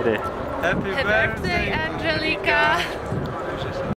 Happy, Happy birthday, birthday, Angelica.